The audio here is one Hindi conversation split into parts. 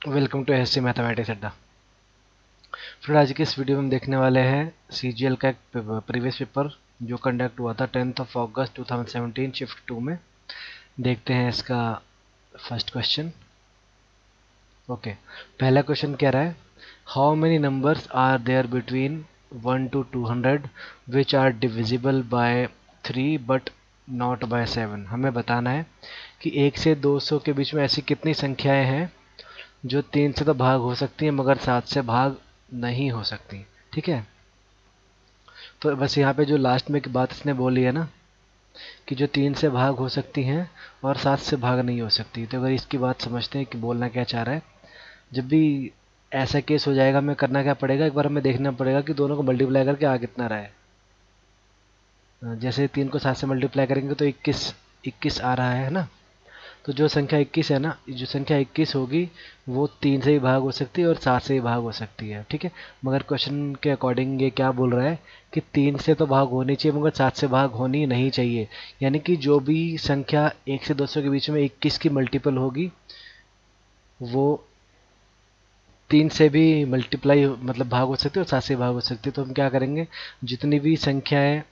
Welcome to S C mathematics Adda. फिर आज के इस वीडियो में हम देखने वाले हैं सी जी एल का एक प्रीवियस पेपर, जो कंडक्ट हुआ था tenth of August 2017 shift two में। देखते हैं इसका फ़र्स्ट क्वेश्चन। ओके, पहला क्वेश्चन कह रहा है? How many numbers are there between one to two hundred which are divisible by three but not by seven हमें बताना है कि एक से दो सौ के बीच में ऐसी कितनी संख्याएँ हैं? जो तीन से तो भाग हो सकती हैं, मगर सात से भाग नहीं हो सकती। ठीक है? तो बस यहाँ पे जो लास्ट में की बात इसने बोली है ना, कि जो तीन से भाग हो सकती हैं और सात से भाग नहीं हो सकती। तो अगर इसकी बात समझते हैं कि बोलना क्या चाह रहा है, जब भी ऐसा केस हो जाएगा, हमें करना क्या पड़ेगा? एक बार हमें देखना पड़ेगा कि दोनों को मल्टीप्लाई करके आ कितना रहा है। जैसे तीन को सात से मल्टीप्लाई करेंगे तो इक्कीस इक्कीस आ रहा है ना? तो जो संख्या 21 है ना, जो संख्या 21 होगी, वो तीन से ही भाग हो सकती है और सात से ही भाग हो सकती है, ठीक है? मगर क्वेश्चन के अकॉर्डिंग ये क्या बोल रहा है कि तीन से तो भाग होनी चाहिए, मगर सात से भाग होनी नहीं चाहिए। यानी कि जो भी संख्या एक से दो सौ के बीच में इक्कीस की मल्टीपल होगी, वो तीन से भी मल्टीप्लाई मतलब भाग हो सकती है और सात से भाग हो सकती है। तो हम क्या करेंगे? जितनी भी संख्याएँ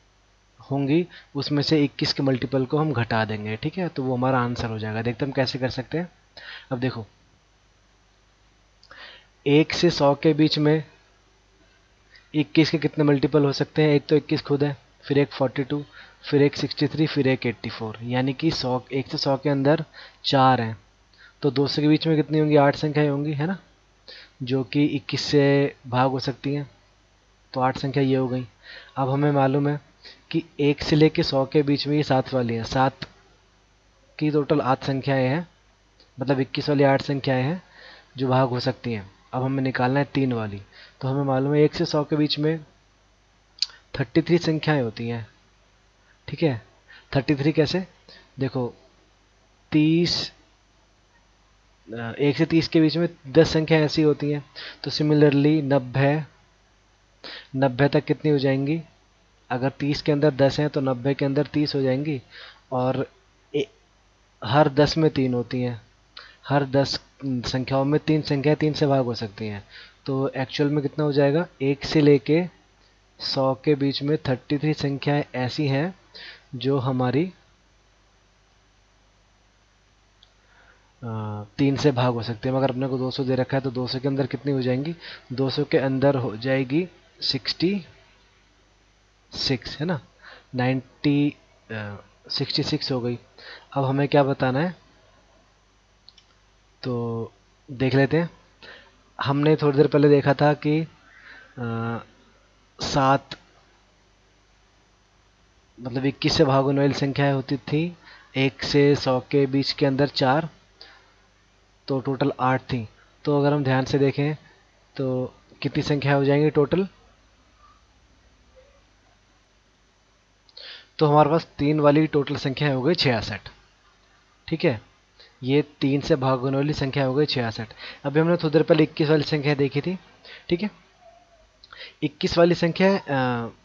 होंगी, उसमें से 21 के मल्टीपल को हम घटा देंगे, ठीक है? तो वो हमारा आंसर हो जाएगा। देखते हम कैसे कर सकते हैं। अब देखो, एक से सौ के बीच में 21 के कितने मल्टीपल हो सकते हैं? एक तो 21 खुद है, फिर एक 42 फिर एक 63 फिर एक 84 यानी कि सौ, एक से सौ के अंदर चार हैं। तो दो सौ के बीच में कितनी होंगी? आठ संख्याएँ होंगी, है ना? जो कि 21 से भाग हो सकती हैं। तो आठ संख्या ये हो गई। अब हमें मालूम है कि एक से लेके सौ के बीच में ये सात वाली है। सात की टोटल आठ संख्याएँ हैं मतलब इक्कीस वाली आठ संख्याएँ हैं, जो भाग हो सकती हैं। अब हमें निकालना है तीन वाली। तो हमें मालूम है एक से सौ के बीच में थर्टी थ्री संख्याएँ होती हैं। ठीक है? थर्टी थ्री कैसे? देखो, तीस एक से तीस के बीच में दस संख्या ऐसी होती हैं। तो सिमिलरली नब्बे नब्बे तक कितनी हो जाएँगी? अगर तीस के अंदर दस हैं तो नब्बे के अंदर तीस हो जाएँगी। और ए, हर दस में तीन होती हैं। हर दस संख्याओं में तीन संख्याएँ तीन से भाग हो सकती हैं। तो एक्चुअल में कितना हो जाएगा? एक से लेके सौ के बीच में थर्टी थ्री संख्याएँ ऐसी हैं जो हमारी तीन से भाग हो सकती है। मगर अपने को 200 दे रखा है तो 200 के अंदर कितनी हो जाएँगी? 200 के अंदर हो जाएगी 60 सिक्स, है ना? नाइन्टी सिक्सटी सिक्स हो गई। अब हमें क्या बताना है? तो देख लेते हैं। हमने थोड़ी देर पहले देखा था कि सात मतलब इक्कीस से भाग वाली संख्याएँ होती थी। एक से सौ के बीच के अंदर चार तो टोटल आठ थी। तो अगर हम ध्यान से देखें तो कितनी संख्या हो जाएँगी टोटल? तो हमारे पास तीन वाली टोटल संख्या हो गई छियासठ। ठीक है? ये तीन से भाग होने वाली संख्या हो गई छियासठ। अभी हमने थोड़ी देर पहले इक्कीस वाली संख्या देखी थी। ठीक है? इक्कीस वाली संख्या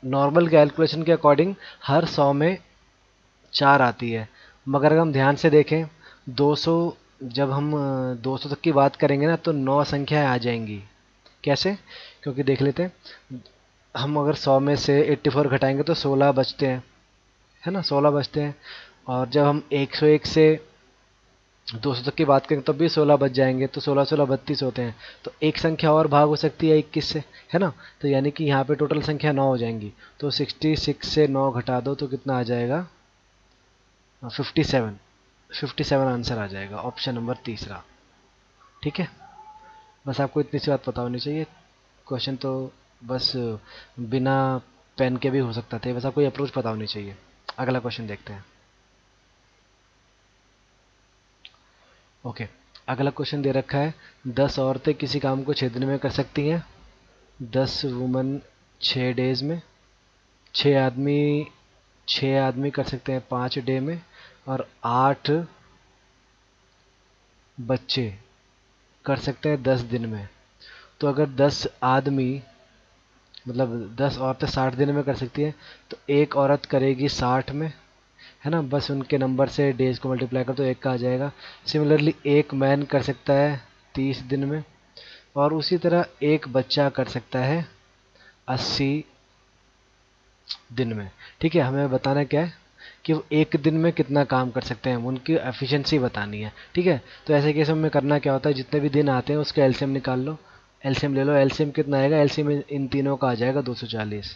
नॉर्मल कैलकुलेशन के अकॉर्डिंग हर सौ में चार आती है। मगर अगर हम ध्यान से देखें 200 जब हम 200 तक की बात करेंगे ना तो नौ संख्याएँ आ जाएँगी। कैसे? क्योंकि देख लेते हैं, हम अगर 100 में से 84 घटाएँगे तो 16 बचते हैं। है ना, सोलह बजते हैं। और जब हम एक सौ एक से दो सौ तक की बात करें तब भी सोलह बज जाएँगे तो सोलह सोलह बत्तीस होते हैं। तो एक संख्या और भाग हो सकती है इक्कीस से, है ना? तो यानी कि यहाँ पे टोटल संख्या नौ हो जाएँगी। तो सिक्सटी सिक्स से नौ घटा दो तो कितना आ जाएगा? Fifty seven fifty seven answer आ जाएगा ऑप्शन नंबर तीसरा। ठीक है? बस आपको इतनी सी बात पता होनी चाहिए। क्वेश्चन तो बस बिना पेन के भी हो सकता था, बस आपको अप्रोच पता होनी चाहिए। अगला क्वेश्चन देखते हैं ओके okay. अगला क्वेश्चन दे रखा है, दस औरतें किसी काम को छः दिन में कर सकती हैं दस वुमन छः डेज़ में छः आदमी छः आदमी कर सकते हैं पाँच डे में, और आठ बच्चे कर सकते हैं दस दिन में तो अगर दस आदमी मतलब दस औरतें साठ दिन में कर सकती हैं तो एक औरत करेगी साठ में, है ना? बस उनके नंबर से डेज़ को मल्टीप्लाई कर तो एक का आ जाएगा। सिमिलरली एक मैन कर सकता है तीस दिन में, और उसी तरह एक बच्चा कर सकता है अस्सी दिन में। ठीक है, हमें बताना क्या है कि वो एक दिन में कितना काम कर सकते हैं, उनकी एफिशिएंसी बतानी है। ठीक है तो ऐसे केस में करना क्या होता है, जितने भी दिन आते हैं उसका एलसीएम निकाल लो। एलसीएम ले लो, एलसीएम कितना आएगा? एलसीएम इन तीनों का आ जाएगा 240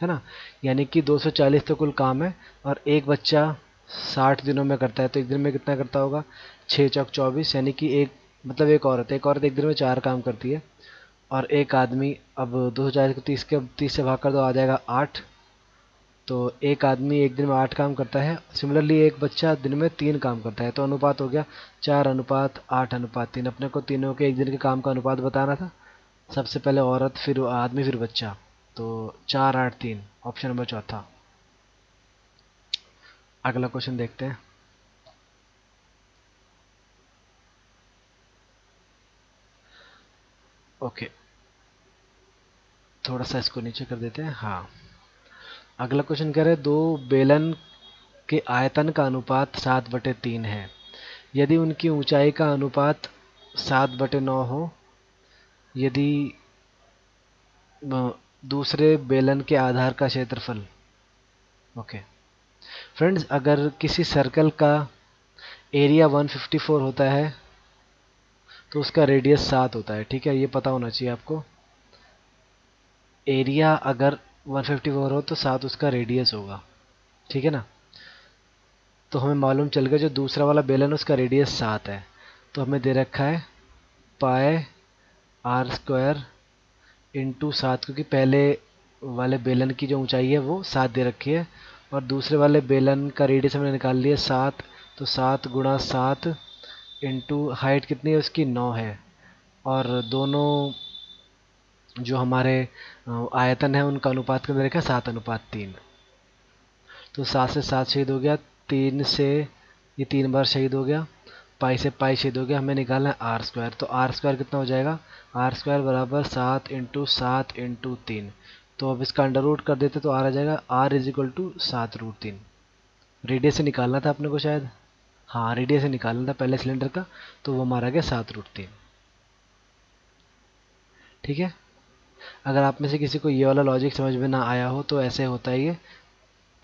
है ना? यानी कि 240 तो कुल काम है, और एक बच्चा 60 दिनों में करता है तो एक दिन में कितना करता होगा? छः चौक चौबीस, यानी कि एक मतलब एक औरत एक औरत एक दिन में चार काम करती है, और एक आदमी अब दो सौ चालीस को तीस के, तीस से भाग कर दो आ जाएगा आठ तो एक आदमी एक दिन में आठ काम करता है, सिमिलरली एक बच्चा दिन में तीन काम करता है तो अनुपात हो गया चार अनुपात, आठ अनुपात, तीन। अपने को तीनों के एक दिन के काम का अनुपात बताना था? सबसे पहले औरत, फिर आदमी, फिर बच्चा। तो चार, आठ, तीन। ऑप्शन नंबर चौथा। अगला क्वेश्चन देखते हैं। ओके थोड़ा सा इसको नीचे कर देते हैं। हाँ। अगला क्वेश्चन कह रहे हैं, दो बेलन के आयतन का अनुपात सात बटे तीन है। यदि उनकी ऊंचाई का अनुपात सात बटे नौ हो यदि दूसरे बेलन के आधार का क्षेत्रफल। ओके फ्रेंड्स अगर किसी सर्कल का एरिया 154 होता है तो उसका रेडियस सात होता है, ठीक है? ये पता होना चाहिए आपको। एरिया अगर 154 हो तो सात उसका रेडियस होगा, ठीक है ना? तो हमें मालूम चल गया, जो दूसरा वाला बेलन, उसका रेडियस सात है। तो हमें दे रखा है पाए आर स्क्वायर इंटू सात, क्योंकि पहले वाले बेलन की जो ऊंचाई है वो सात दे रखी है, और दूसरे वाले बेलन का रेडियस हमने निकाल लिया सात तो सात गुणा सात इंटू हाइट कितनी है उसकी नौ है, और दोनों जो हमारे आयतन है उनका अनुपात के अंदर देखा सात अनुपात तीन। तो सात से सात शहीद हो गया, तीन से, ये तीन बार शहीद हो गया पाई से पाई शहीद हो गया, हमें निकालना है आर स्क्वायर तो आर स्क्वायर कितना हो जाएगा? आर स्क्वायर बराबर सात इंटू सात इंटू तीन। तो अब इसका अंडर रूट कर देते तो आर आ जाएगा आर इज़ इक्वल टू सात रूट तीन। रेडियस से निकालना था अपने को शायद? हाँ रेडियस से निकालना था पहले सिलेंडर का तो वो हमारा गया सात रूट तीन। ठीक है? अगर आप में से किसी को ये वाला लॉजिक समझ में ना आया हो तो ऐसे होता है ये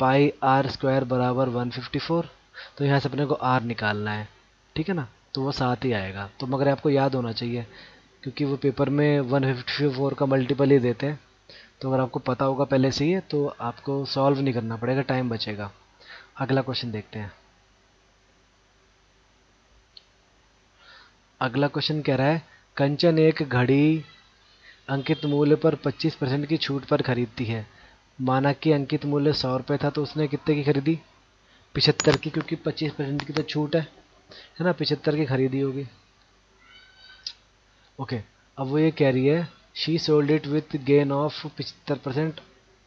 पाई आर स्क्वायर बराबर 154 तो यहाँ से अपने को आर निकालना है। ठीक है ना? तो वो साथ ही आएगा। तो मगर आपको याद होना चाहिए, क्योंकि वो पेपर में 154 का मल्टीपल ही देते हैं। तो अगर आपको पता होगा पहले से ही तो आपको सॉल्व नहीं करना पड़ेगा टाइम बचेगा। अगला क्वेश्चन देखते हैं। अगला क्वेश्चन कह रहा है, कंचन एक घड़ी अंकित मूल्य पर 25 परसेंट की छूट पर खरीदती है। माना कि अंकित मूल्य सौ रुपये था तो उसने कितने की खरीदी? पिछहत्तर की, क्योंकि 25 परसेंट की तो छूट है। है ना पिछहत्तर की खरीदी होगी। ओके अब वो ये कह रही है she sold it with gain of पिछहत्तर percent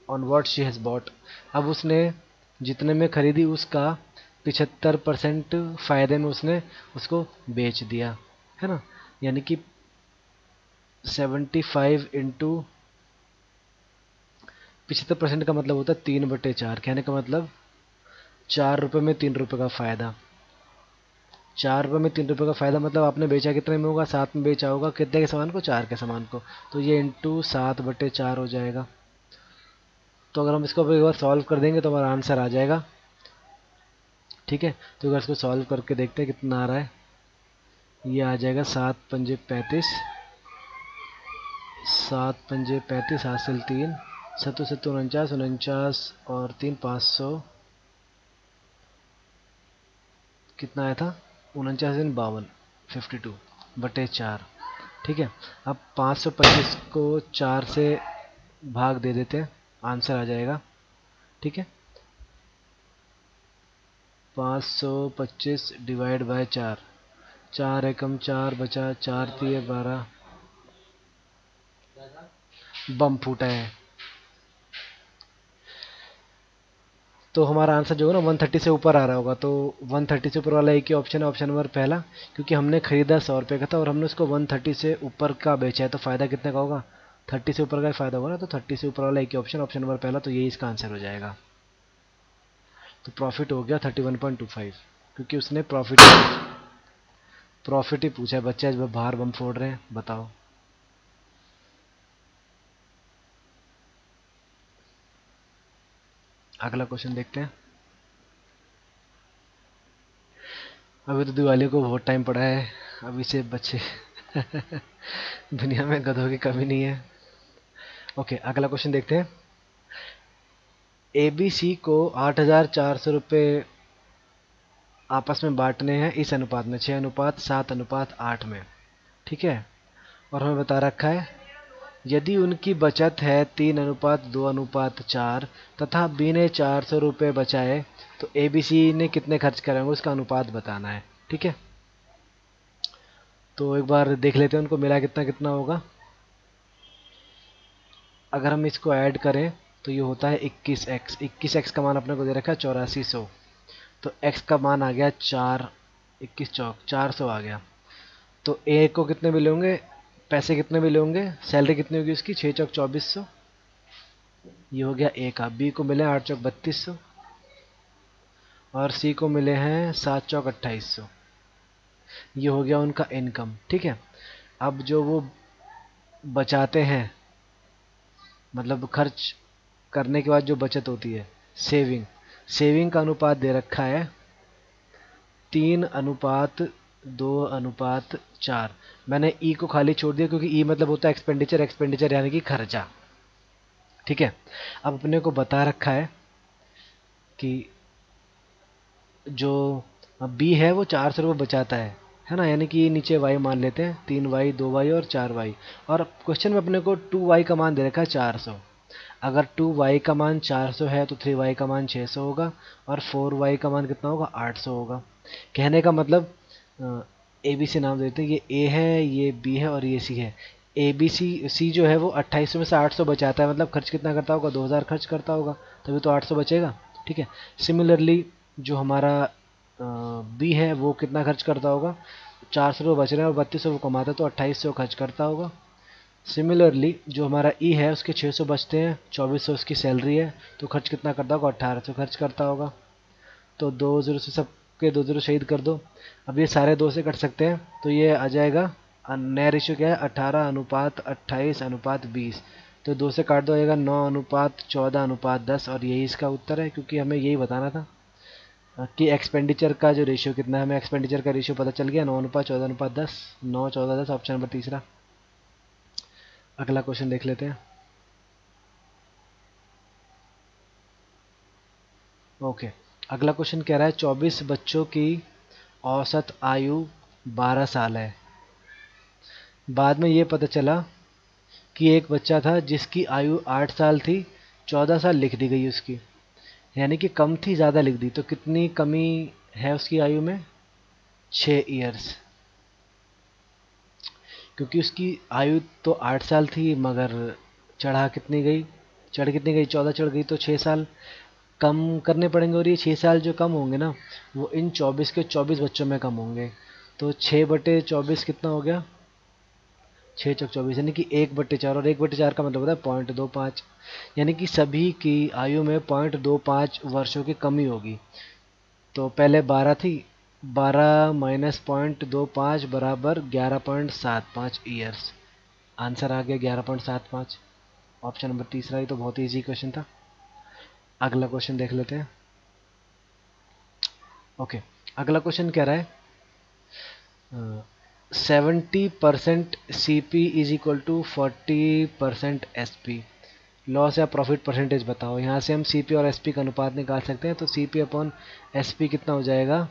on what she has bought अब उसने जितने में खरीदी, उसका पिछहत्तर परसेंट फ़ायदे में उसने उसको बेच दिया, है ना? यानी कि सेवेंटी फाइव इंटू पिछहत्तर परसेंट का मतलब होता है तीन बटे चार, कहने का मतलब चार रुपये में तीन रुपये का फ़ायदा। चार रुपये में तीन रुपये का फ़ायदा मतलब आपने बेचा कितने में होगा? सात में बेचा होगा। कितने के सामान को? चार के सामान को। तो ये इंटू सात बटे चार हो जाएगा। तो अगर हम इसको एक बार सॉल्व कर देंगे तो हमारा आंसर आ जाएगा। ठीक है? तो अगर इसको सॉल्व करके देखते हैं कितना आ रहा है। ये आ जाएगा सात पंजे पैंतीस। सात पंजे पैंतीस, हासिल तीन। सत्तर सत्तर उनचास उनचास और तीन, पाँच सौ। कितना आया था? उनचास दिन बावन फिफ्टी टू बटे चार। ठीक है? अब पाँच सौ पच्चीस को चार से भाग दे देते हैं, आंसर आ जाएगा। ठीक है? पाँच सौ पच्चीस डिवाइड बाय चार। चार एकम चार बचा चार तीय बारह। बम फूटा है। तो हमारा आंसर जो है ना 130 से ऊपर आ रहा होगा। तो 130 से ऊपर वाला एक ही ऑप्शन है ऑप्शन नंबर पहला, क्योंकि हमने खरीदा सौ रुपये का था और हमने उसको 130 से ऊपर का बेचा है। तो फ़ायदा कितने का होगा? 30 से ऊपर का ही फ़ायदा होगा ना तो 30 से ऊपर वाला एक ही ऑप्शन ऑप्शन नंबर पहला तो यही इसका आंसर हो जाएगा। तो प्रॉफिट हो गया 31.25 क्योंकि उसने प्रॉफिट प्रॉफिट ही पूछा है। बच्चे बाहर बम फोड़ रहे हैं, बताओ। अगला क्वेश्चन देखते हैं। अभी तो दिवाली को बहुत टाइम पड़ा है, अभी से बच्चे दुनिया में गधों की कमी नहीं है। ओके अगला क्वेश्चन देखते हैं। ए बी सी को आठ हज़ार चार सौ रुपये आपस में बांटने हैं, इस अनुपात में छः अनुपात, सात अनुपात, आठ में। ठीक है? और हमें बता रखा है यदि उनकी बचत है तीन अनुपात, दो अनुपात, चार, तथा बी ने चार सौ रुपये बचाए तो ए बी सी ने कितने खर्च करेंगे उसका अनुपात बताना है, ठीक है? तो एक बार देख लेते हैं उनको मिला कितना कितना होगा। अगर हम इसको ऐड करें तो ये होता है इक्कीस एक्स इक्कीस एक्स का मान अपने को दे रखा है चौरासी सौ। तो एक्स का मान आ गया चार, इक्कीस चौक, चार सौ आ गया। तो ए को कितने मिले होंगे? पैसे कितने मिले होंगे सैलरी कितनी होगी उसकी? छः चौक चौबीस सौ। ये हो गया ए का बी को मिले आठ चौक बत्तीस सौ। और सी को मिले हैं, सात चौक अट्ठाईस सौ। ये हो गया उनका इनकम, ठीक है? अब जो वो बचाते हैं मतलब खर्च करने के बाद जो बचत होती है, सेविंग। सेविंग का अनुपात दे रखा है। तीन अनुपात दो अनुपात चार। मैंने ई e को खाली छोड़ दिया क्योंकि ई e मतलब होता है एक्सपेंडिचर एक्सपेंडिचर यानी कि खर्चा। ठीक है? अब अपने को बता रखा है कि जो बी है वो चार सौ रुपये बचाता है। है ना? यानी कि नीचे वाई मान लेते हैं। तीन वाई दो वाई और चार वाई और क्वेश्चन में अपने को टू वाई का मान दे रखा है चार सौ। अगर टू वाई का मान चार सौ है तो थ्री वाई का मान छः सौ होगा और फोर वाई का मान कितना होगा? आठ सौ होगा। कहने का मतलब ए बी सी नाम देते हैं, ये ए है, ये बी है और ये सी है। ए बी सी सी जो है वो अट्ठाईस में से आठ सौ बचाता है मतलब खर्च कितना करता होगा? दो हज़ार खर्च करता होगा, तभी तो आठ सौ बचेगा, ठीक है? सिमिलरली जो हमारा बी है, वो कितना खर्च करता होगा? चार सौ रुपये बच रहे हैं और बत्तीस सौ कमाता है तो अट्ठाईस सौ खर्च करता होगा। सिमिलरली जो हमारा ई e है, उसके छः सौ बचते हैं, चौबीस सौ उसकी सैलरी है तो खर्च कितना करता होगा? अट्ठारह सौ खर्च करता होगा। तो दो ज़ीरो से सब के दो ज़ीरो शहीद कर दो। अब ये सारे दो से कट सकते हैं। तो ये आ जाएगा नया रेशियो क्या है? अट्ठारह अनुपात अट्ठाईस अनुपात बीस। तो दो से काट दो आएगा नौ अनुपात चौदह अनुपात दस। और यही इसका उत्तर है, क्योंकि हमें यही बताना था कि एक्सपेंडिचर का जो रेशियो कितना है, हमें एक्सपेंडिचर का रेशियो पता चल गया। नौ अनुपात चौदह अनुपात दस, नौ चौदह दस ऑप्शन नंबर तीसरा। अगला क्वेश्चन देख लेते हैं। ओके अगला क्वेश्चन कह रहा है, चौबीस बच्चों की औसत आयु बारह साल है। बाद में ये पता चला कि एक बच्चा था जिसकी आयु आठ साल थी, चौदह साल लिख दी गई उसकी। यानी कि कम थी, ज़्यादा लिख दी। तो कितनी कमी है उसकी आयु में? छः ईयर्स क्योंकि उसकी आयु तो आठ साल थी, मगर चढ़ा कितनी गई? चढ़ कितनी गई? चौदह चढ़ गई तो छः साल। कम करने पड़ेंगे और ये छः साल जो कम होंगे ना, वो इन चौबीस के चौबीस बच्चों में कम होंगे। तो छः बटे चौबीस कितना हो गया? छः चौक चौबीस, यानी कि एक बटे चार, और एक बटे चार का मतलब होता है पॉइंट दो पाँच। यानी कि सभी की आयु में पॉइंट दो पाँच वर्षों की कमी होगी। तो पहले बारह थी, बारह माइनस पॉइंट दो पाँच बराबर ग्यारह पॉइंट सात पाँच ईयर्स। आंसर आ गया ग्यारह पॉइंट सात पाँच। ऑप्शन नंबर तीसरा ही तो बहुत ईजी क्वेश्चन था। अगला क्वेश्चन देख लेते हैं। ओके okay, अगला क्वेश्चन कह रहा है? Seventy percent C P is equal to forty percent S P loss या प्रॉफिट परसेंटेज बताओ। यहाँ से हम सी पी और एस पी का अनुपात निकाल सकते हैं तो C P upon S P कितना हो जाएगा?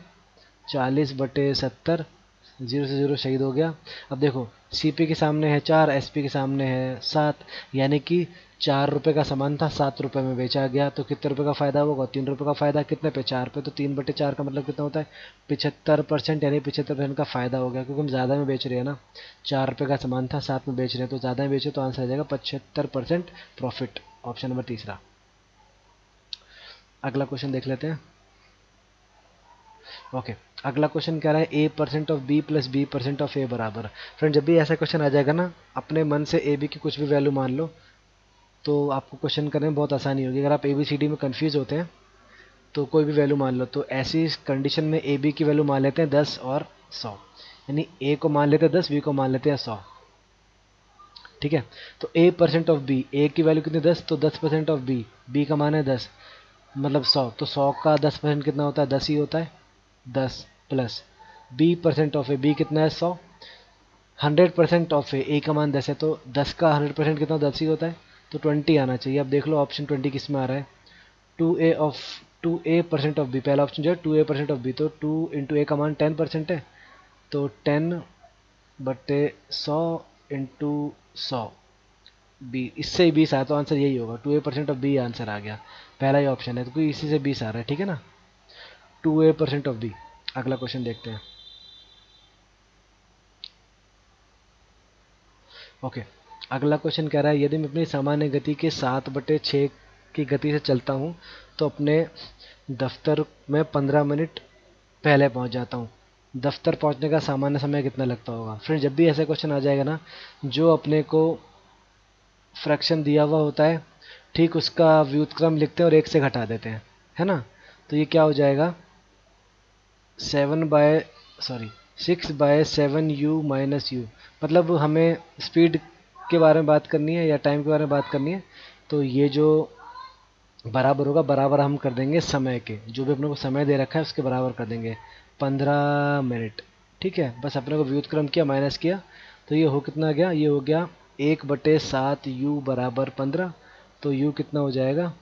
चालीस बटे सत्तर ज़ीरो से ज़ीरो शहीद हो गया। अब देखो सी पी के सामने है चार एस पी के सामने है सात, यानी कि चार रुपये का सामान था, सात रुपये में बेचा गया। तो कितने रुपये का फ़ायदा होगा? तीन रुपये का फ़ायदा कितने पे? चार पे। तो तीन बटे चार का मतलब कितना होता है? पिछहत्तर परसेंट, यानी पिछहत्तर परसेंट का फ़ायदा हो गया, क्योंकि हम ज़्यादा में बेच रहे हैं ना। चार रुपये का सामान था, सात में बेच रहे हैं तो ज़्यादा में बेचे तो आंसर आ जाएगा पचहत्तर परसेंट प्रॉफिट, ऑप्शन नंबर तीसरा। अगला क्वेश्चन देख लेते हैं। ओके अगला क्वेश्चन कह रहा है A percent of B plus B percent of A बराबर. फ्रेंड जब भी ऐसा क्वेश्चन आ जाएगा ना, अपने मन से ए बी की कुछ भी वैल्यू मान लो तो आपको क्वेश्चन करने में बहुत आसानी होगी। अगर आप ए बी सी डी में कन्फ्यूज़ होते हैं तो कोई भी वैल्यू मान लो तो ऐसी कंडीशन में ए बी की वैल्यू मान लेते हैं दस और सौ। यानी ए को मान लेते हैं दस बी को मान लेते हैं सौ। ठीक है? तो A percent of B A की वैल्यू कितनी दस? तो दस परसेंट ऑफ़ बी बी का मान है दस। मतलब सौ। तो सौ का दस परसेंट कितना होता है? दस ही होता है। दस plus B percent of A B कितना है? सौ। Hundred percent of A A का मान दस है तो दस का हंड्रेड परसेंट कितना दस ही होता है? तो ट्वेंटी आना चाहिए। अब देख लो ऑप्शन ट्वेंटी किसमें आ रहा है? Two A of two A percent of B पहला ऑप्शन जो है, two A percent of B तो टू इंटू ए का मान टेन परसेंट है। तो टेन बटे सौ इंटू सौ। बी इससे ही बीस आया तो आंसर यही होगा। Two A percent of B answer आ गया। पहला ही ऑप्शन है तो कोई इसी से बीस आ रहा है, ठीक है ना? Two A percent of D अगला क्वेश्चन देखते हैं। ओके okay, अगला क्वेश्चन कह रहा है यदि मैं अपनी सामान्य गति के सात बटे छः की गति से चलता हूँ तो अपने दफ्तर में पंद्रह मिनट पहले पहुँच जाता हूँ। दफ्तर पहुँचने का सामान्य समय कितना लगता होगा? फ्रेंड जब भी ऐसा क्वेश्चन आ जाएगा ना जो अपने को फ्रैक्शन दिया हुआ होता है ठीक उसका व्युतक्रम लिखते हैं और एक से घटा देते हैं है ना? तो ये क्या हो जाएगा? Seven by sorry six by seven u minus u मतलब हमें स्पीड के बारे में बात करनी है या टाइम के बारे में बात करनी है तो ये जो बराबर होगा, बराबर हम कर देंगे समय के। जो भी अपने को समय दे रखा है, उसके बराबर कर देंगे। पंद्रह मिनट ठीक है? बस अपने को व्युतक्रम किया माइनस किया तो ये हो कितना गया? ये हो गया एक बटे सात यू बराबर पंद्रह तो यू कितना हो जाएगा?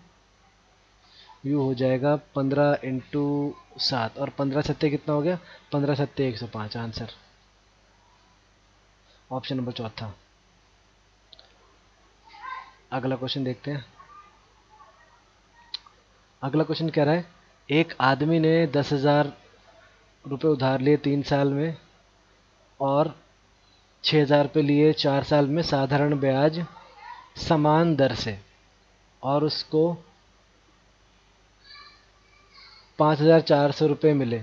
यू हो जाएगा पंद्रह इंटू सात। और पंद्रह सत्ते कितना हो गया? पंद्रह सत्ते एक सौ पाँच। आंसर ऑप्शन नंबर चौथा। अगला क्वेश्चन देखते हैं। अगला क्वेश्चन कह रहा है? एक आदमी ने दस हज़ार रुपये उधार लिए तीन साल में और छः हज़ार रुपये लिए चार साल में साधारण ब्याज समान दर से और उसको पाँच हज़ार चार सौ रुपये मिले।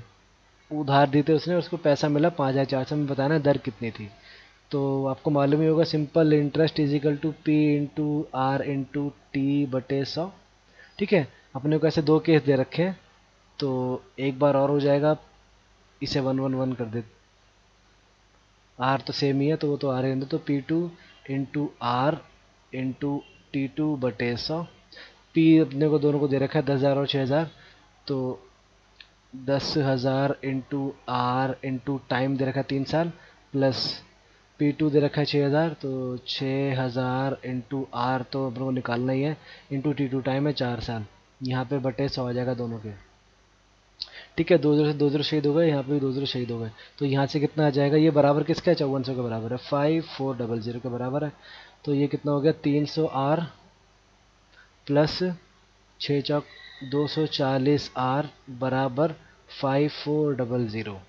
उधार दी थे उसने, उसको पैसा मिला पाँच हज़ार चार सौ। में बताना दर कितनी थी। तो आपको मालूम ही होगा simple interest is equal to P into R into T बटे सौ। ठीक है? अपने को ऐसे दो केस दे रखे हैं। तो एक बार और हो जाएगा, इसे वन वन वन कर दे। आर तो सेम ही है तो वो तो आर ही। तो P two into R into T two बटे सौ। पी अपने को दोनों को दे रखा है दस हज़ार और छः हज़ार। तो दस हज़ार इंटू आर इंटू टाइम दे रखा है तीन साल प्लस पी टू दे रखा है छः हज़ार तो छः हज़ार इंटू आर तो अपने को निकालना ही है। इंटू टी टू टाइम है चार साल। यहाँ पे बटे सौ आ जाएगा दोनों के। ठीक है, दो ज़ीरो से दो ज़ीरो शहीद हो गए, यहाँ पे भी दो ज़ीरो शहीद हो गए। तो यहाँ से कितना आ जाएगा? ये बराबर किसका है? चौवन सौ के बराबर है। फाइव फोर डबल ज़ीरो के बराबर है। तो ये कितना हो गया? तीन सौ आर प्लस छः चौक दो सौ चालीस आर बराबर फाइव फोर डबल ज़ीरो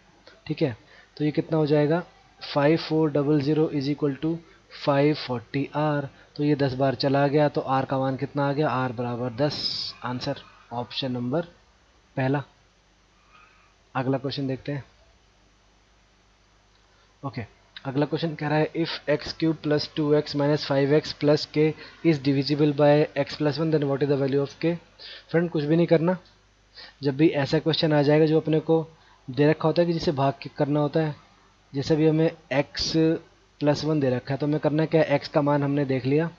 ठीक है? तो ये कितना हो जाएगा? Five four double zero is equal to five forty R तो ये दस बार चला गया तो आर का मान कितना आ गया? आर बराबर दस। आंसर ऑप्शन नंबर पहला। अगला क्वेश्चन देखते हैं। ओके। अगला क्वेश्चन कह रहा है if x cube plus two x minus five x plus k is divisible by x plus one then what is the value of k friend कुछ भी नहीं करना। जब भी ऐसा क्वेश्चन आ जाएगा जो अपने को दे रखा होता है कि जिसे भाग करना होता है, जैसे भी हमें x प्लस वन दे रखा है तो हमें करना क्या है? x का मान हमने देख लिया।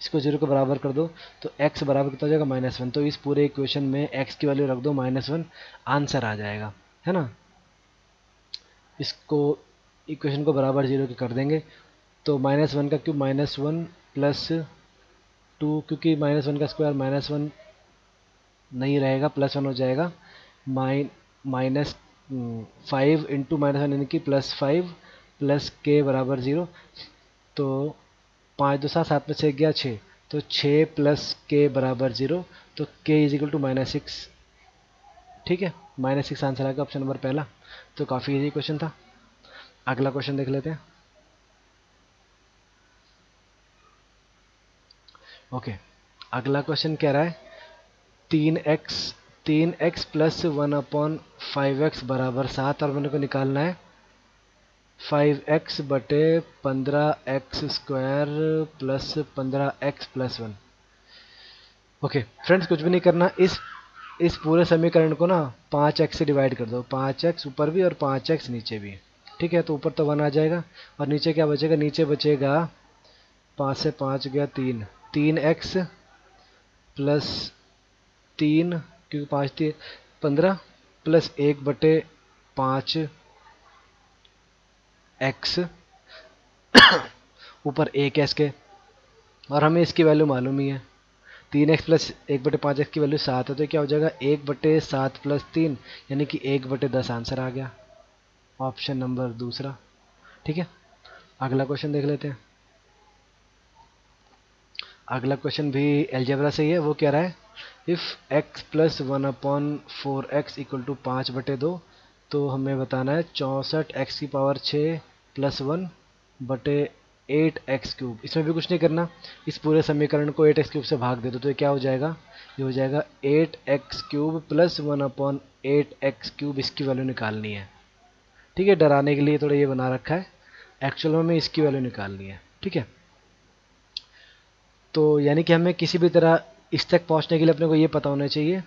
इसको ज़ीरो के बराबर कर दो तो x बराबर कितना हो जाएगा? माइनस वन तो इस पूरे इक्वेशन में x की वैल्यू रख दो माइनस वन आंसर आ जाएगा, है ना? इसको इक्वेशन को बराबर ज़ीरो के कर देंगे। तो माइनस वन का cube minus one plus two, क्योंकि माइनस वन का स्क्वायर माइनस वन नहीं रहेगा, प्लस वन हो जाएगा। Mine, minus five into minus one यानी कि प्लस फाइव प्लस के बराबर ज़ीरो। तो पाँच दो सात सात में से गया छः तो छः प्लस के बराबर ज़ीरो तो k is equal to minus six. ठीक है? माइनस सिक्स आंसर आएगा ऑप्शन नंबर पहला। तो काफ़ी इजी क्वेश्चन था। अगला क्वेश्चन देख लेते हैं। ओके, अगला क्वेश्चन कह रहा है, तीन एक्स तीन x plus one upon five x बराबर सात, और मैंने को निकालना है, फाइव एक्स बटे पंद्रह एक्स स्क्वायर प्लस पंद्रह x plus one. Okay, friends, कुछ भी नहीं करना, इस इस पूरे समीकरण को ना पाँच एक्स से डिवाइड कर दो, पाँच एक्स ऊपर भी और पाँच एक्स नीचे भी। ठीक है तो ऊपर तो वन आ जाएगा और नीचे क्या बचेगा? नीचे बचेगा पाँच से पाँच गया तीन। तीन एक्स प्लस तीन, क्योंकि पाँच तीन पंद्रह प्लस एक बटे पाँच एक्स ऊपर एक एस के। और हमें इसकी वैल्यू मालूम ही है। तीन एक्स प्लस एक बटे पाँच एक्स की वैल्यू सात है तो क्या हो जाएगा? एक बटे सात प्लस तीन, यानी कि एक बटे दस आंसर आ गया। ऑप्शन नंबर दूसरा। ठीक है? अगला क्वेश्चन देख लेते हैं। अगला क्वेश्चन भी एल्जेब्रा से ही है, वो कह रहा है? If x plus one upon four x equal to पाँच बटे दो तो हमें बताना है चौंसठ एक्स की पावर छः प्लस वन बटे एट एक्स क्यूब इसमें भी कुछ नहीं करना। इस पूरे समीकरण को एट एक्स क्यूब से भाग दे दो तो ये क्या हो जाएगा? ये हो जाएगा eight x cube plus one upon eight x cube इसकी वैल्यू निकालनी है। ठीक है, डराने के लिए थोड़ा ये बना रखा है। एक्चुअल में हमें इसकी वैल्यू निकालनी है, ठीक है? तो यानी कि हमें किसी भी तरह इस तक पहुँचने के लिए अपने को ये पता होना चाहिए,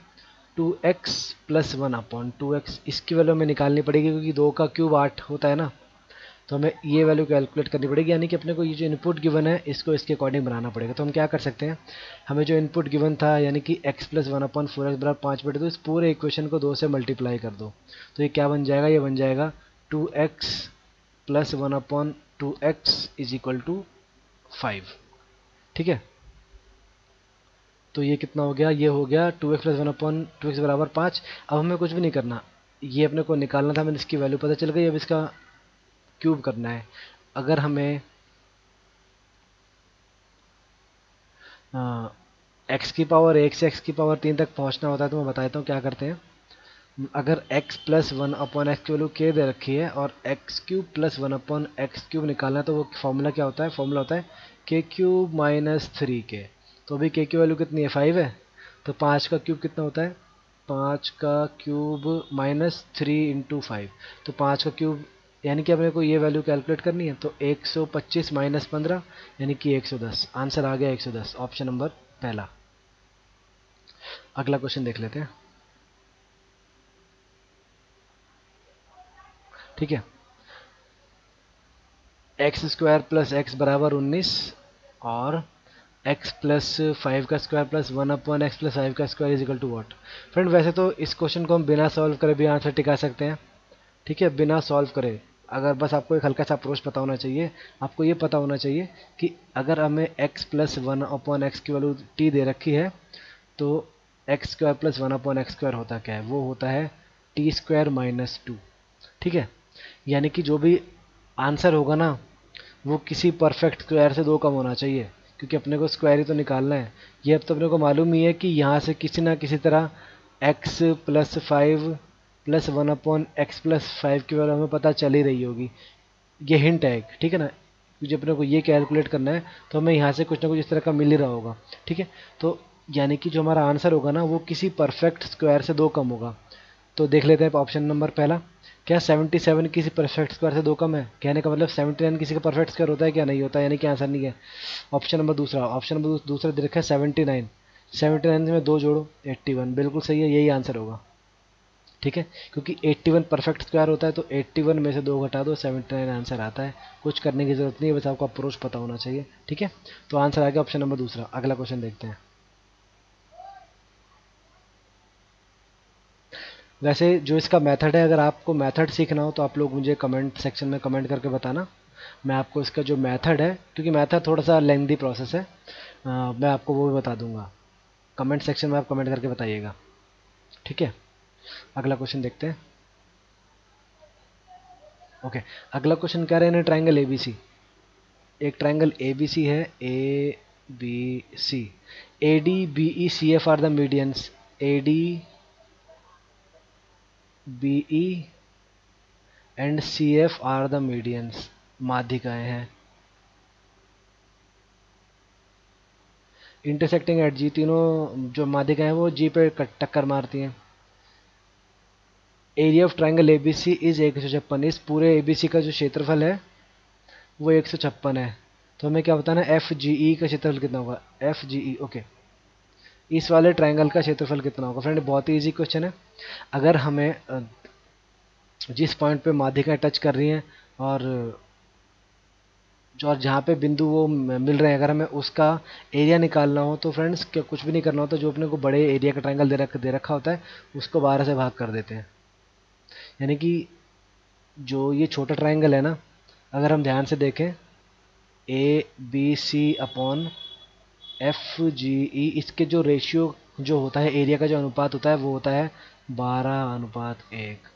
two x plus one upon two x. इसकी वैल्यू हमें निकालनी पड़ेगी क्योंकि दो का क्यूब आठ होता है ना तो हमें ये वैल्यू कैलकुलेट करनी पड़ेगी। यानी कि अपने को ये जो इनपुट गिवन है, इसको इसके अकॉर्डिंग बनाना पड़ेगा। तो हम क्या कर सकते हैं? हमें जो इनपुट गिवन था, यानी कि x plus one upon four x बराबर पाँच बटे दो, इस पूरे इक्वेशन को दो से मल्टीप्लाई कर दो। तो ये क्या बन जाएगा? ये बन जाएगा two x plus one upon two x is equal to five. ठीक है? तो ये कितना हो गया? ये हो गया two x plus one upon two x बराबर पाँच। अब हमें कुछ भी नहीं करना। ये अपने को निकालना था, मैंने इसकी वैल्यू पता चल गई, अब इसका क्यूब करना है। अगर हमें एक्स की पावर एक से एक्स की पावर तीन तक पहुँचना होता है तो मैं बता देता हूँ क्या करते हैं। अगर x plus one upon x की वैल्यू के दे रखी है और x cube plus one upon x cube निकालना है तो वो फॉर्मूला क्या होता है? फॉर्मूला होता है के क्यूब माइनस थ्री के तो अभी के की वैल्यू कितनी है? फाइव है। तो पाँच का क्यूब कितना होता है? पाँच का cube minus three into five तो पाँच का क्यूब यानी कि अपने को ये वैल्यू कैलकुलेट करनी है तो 125 माइनस पंद्रह, यानी कि 110 आंसर आ गया 110 ऑप्शन नंबर पहला. अगला क्वेश्चन देख लेते हैं। ठीक है? एक्स स्क्वायर प्लस एक्स बराबर उन्नीस और एक्स प्लस फाइव का square plus one upon x plus five का square equal to what friend वैसे तो इस क्वेश्चन को हम बिना सॉल्व करे भी आंसर टिका सकते हैं। ठीक है? बिना सॉल्व करे। अगर बस आपको एक हल्का सा अप्रोच पता होना चाहिए, आपको ये पता होना चाहिए कि अगर हमें x plus one upon x की वैल्यू t दे रखी है तो x square plus one upon x square होता क्या है? वो होता है टी स्क्वायर माइनस टू ठीक है? यानी कि जो भी आंसर होगा ना, वो किसी परफेक्ट स्क्वायर से दो कम होना चाहिए, क्योंकि अपने को स्क्वायर ही तो निकालना है। ये अब तो अपने को मालूम ही है कि यहाँ से किसी ना किसी तरह x plus five plus one upon x plus five की वैल्यू हमें पता चल ही रही होगी। ये हिंट है ठीक है ना? जब अपने को ये कैलकुलेट करना है तो हमें यहाँ से कुछ ना कुछ इस तरह का मिल ही रहा होगा, ठीक है? तो यानी कि जो हमारा आंसर होगा ना, वो किसी परफेक्ट स्क्वायर से दो कम होगा। तो देख लेते हैं ऑप्शन नंबर पहला। क्या 77 किसी परफेक्ट स्क्वायर से दो कम है? कहने का मतलब 79 किसी का परफेक्ट स्क्वायर होता है क्या? नहीं होता, यानी कि आंसर नहीं है। ऑप्शन नंबर दूसरा ऑप्शन नंबर दूसरा दे रखा है 79 79 में दो जोड़ो 81 बिल्कुल सही है, यही आंसर होगा। ठीक है? क्योंकि 81 परफेक्ट स्क्वायर होता है तो 81 में से दो घटा दो 79 आंसर आता है। कुछ करने की ज़रूरत नहीं है, बस आपको अप्रोच पता होना चाहिए। ठीक है? तो आंसर आ गया ऑप्शन नंबर दूसरा। अगला क्वेश्चन देखते हैं। वैसे जो इसका मेथड है अगर आपको मेथड सीखना हो तो आप लोग मुझे कमेंट सेक्शन में कमेंट करके बताना। मैं आपको इसका जो मेथड है क्योंकि मेथड थोड़ा सा लेंदी प्रोसेस है आ, मैं आपको वो भी बता दूँगा। कमेंट सेक्शन में आप कमेंट करके बताइएगा। ठीक है? अगला क्वेश्चन देखते हैं। ओके अगला क्वेश्चन कह रहे हैं ट्राइंगल ए बी सी एक ट्राइंगल ए बी सी है A B C A D B E C F are the medians A D and C F are the medians माध्यिकाएँ हैं इंटरसेक्टिंग एट जी तीनों जो माध्यिकाएँ हैं, वो जी पे टक्कर मारती हैं। Area of triangle A B C is एक सौ छप्पन। इस पूरे ए बी सी का जो क्षेत्रफल है, वो एक सौ छप्पन है। तो हमें क्या बताना है? एफ़ जी ई का क्षेत्रफल कितना होगा? एफ़ जी ई ओके इस वाले ट्राइंगल का क्षेत्रफल कितना होगा? फ्रेंड बहुत ही ईजी क्वेश्चन है। अगर हमें जिस पॉइंट पे माध्यिकाएँ टच कर रही हैं और, जो और जहाँ पे बिंदु वो मिल रहे हैं, अगर हमें उसका एरिया निकालना हो तो फ्रेंड्स क्या कुछ भी नहीं करना होता, जो अपने को बड़े एरिया का ट्राइंगल दे रख, दे रखा होता है, उसको बारह से भाग कर देते हैं। यानी कि जो ये छोटा ट्राइंगल है ना, अगर हम ध्यान से देखें A B C upon F G E इसके जो रेशियो जो होता है एरिया का जो अनुपात होता है, वो होता है बारह अनुपात एक।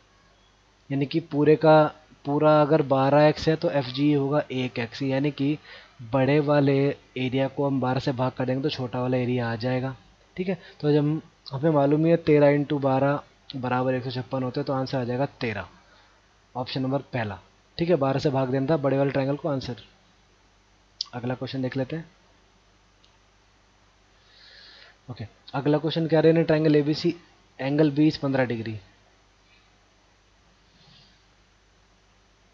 यानी कि पूरे का, पूरा अगर बारह एक्स है तो एफ़ जी होगा एक एक्स यानी कि बड़े वाले एरिया को हम बारह से भाग कर देंगे तो छोटा वाला एरिया आ जाएगा। ठीक है? तो जब हमें मालूम ही है तेरह इंटू बारह बराबर एक सौ छप्पन होते हैं तो आंसर आ जाएगा तेरह। ऑप्शन नंबर पहला। ठीक है? बारह से भाग देना था, बड़े वाले ट्रायंगल को आंसर अगला क्वेश्चन देख लेते हैं। ओके अगला क्वेश्चन क्या रहे हैं? Triangle ABC angle B is पंद्रह degree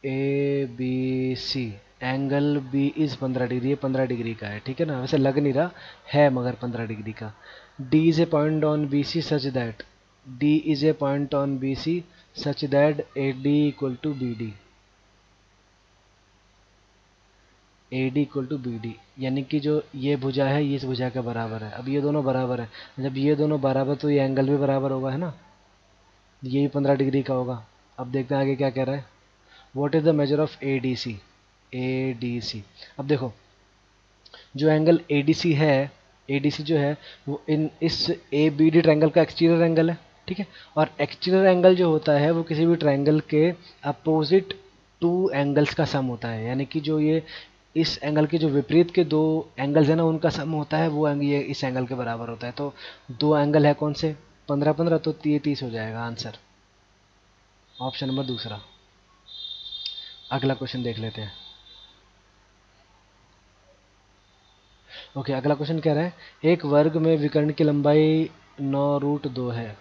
A B C angle B is पंद्रह डिग्री ये पंद्रह डिग्री का है, ठीक है ना? वैसे लग नहीं रहा, है मगर पंद्रह डिग्री का. D is a point on B C such that D is a point on B C such that A D equal to B D A D equal to B D यानी कि जो ये भुजा है, ये इस भुजा के बराबर है। अब ये दोनों बराबर है। जब ये दोनों बराबर तो ये एंगल भी बराबर होगा, है ना? ये भी पंद्रह डिग्री का होगा। अब देखते हैं आगे क्या कह रहा है। What is the measure of A D C A D C अब देखो, जो एंगल ए डी सी है ए डी सी जो है, वो इन, इस ए बी डी ट्रैंगल का एक्सटीरियर एंगल है, ठीक है? और एक्सटीरियर एंगल जो होता है, वो किसी भी ट्रायंगल के अपोजिट टू एंगल्स का सम होता है। यानी कि जो ये इस एंगल के जो विपरीत के दो एंगल्स हैं ना उनका सम होता है वो एंगल ये इस एंगल के बराबर होता है। तो दो एंगल है कौन से? पंद्रह पंद्रह तो ये तीस हो जाएगा आंसर ऑप्शन नंबर दूसरा। अगला क्वेश्चन देख लेते हैं। ओके okay, अगला क्वेश्चन कह रहा है एक वर्ग में विकर्ण की लंबाई नौ रूट दो है।